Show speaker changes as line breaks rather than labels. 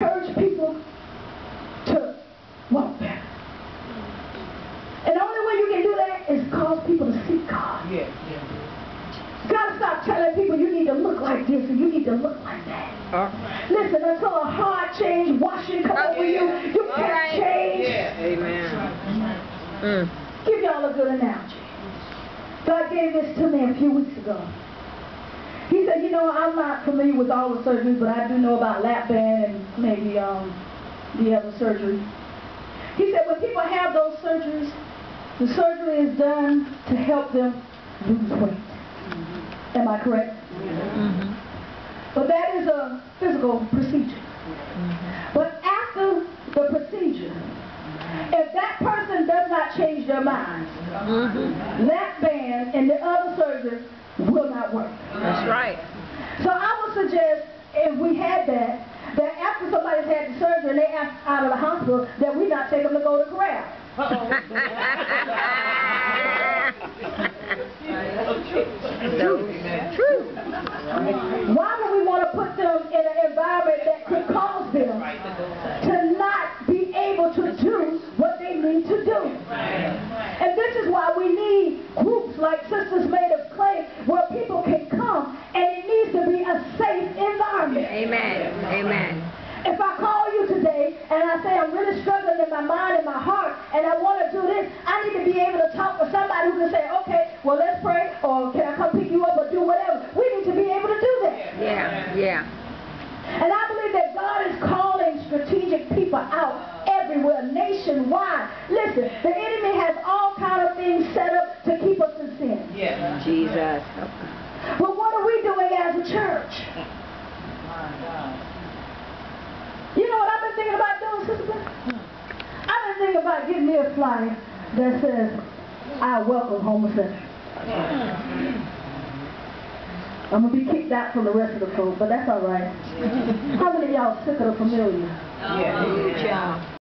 encourage people to walk better. And the only way you can do that is cause people to seek God.
Yeah.
You gotta stop telling people you need to look like this and you need to look like that.
Uh,
Listen, until a hard change, washing come over you, you
All
can't
right.
change.
Yeah.
amen. Mm.
Give y'all a good analogy. God gave this to me a few weeks ago. You know, I'm not familiar with all the surgeries, but I do know about lap band and maybe um, the other surgery. He said, when people have those surgeries, the surgery is done to help them lose weight. Am I correct?
Mhm.
But that is a physical procedure. But after the procedure, if that person does not change their minds,
Mhm.
that band and the other surgery will not work.
That's right.
So I would suggest if we had that, that after somebody's had the surgery and they ask out of the hospital, that we not take them to Golden Corral.
True.
Why would we want to put them in an environment that could cause them to not be able to do what they need to do? And this is why we need groups like Sisters Made of Clay where people can come and it needs to be a safe environment.
Amen. Amen.
If I call you today and I say I'm really struggling in my mind and my heart and I want to do this, I need to be able to talk with somebody who can say, okay, well let's pray or can I come pick you up or do whatever. We need to be able to do that.
Yeah. Yeah.
And I believe that God is calling strategic people out everywhere, nationwide. Listen, the enemy has all kind of things set up to keep us in sin.
Yeah.
Jesus.
But what are we doing as a church? You know what I've been thinking about doing, Sister Gwen? I've been thinking about getting me a flyer that says, I welcome homosexuals. I'm going to be kicked out from the rest of the folk, but that's all right. How many of y'all sick of the familiar?
Yeah.
Yeah.